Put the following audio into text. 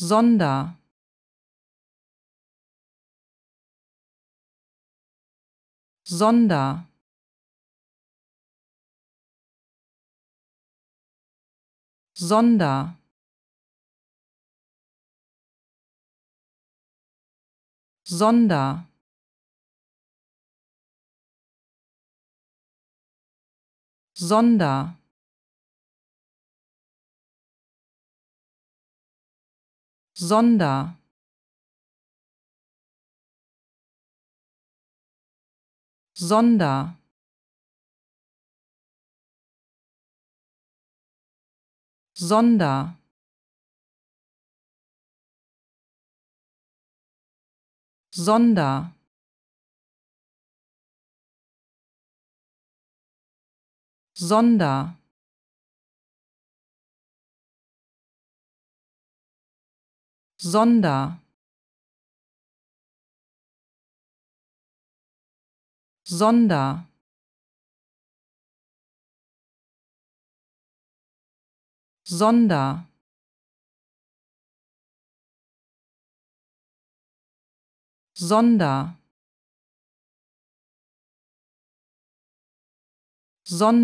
Sonder. Sonder. Sonder. Sonder. Sonder Sonder. Sonder. Sonder. Sonder. Sonder Sonder. Sonder. Sonder. Sonder. Sonder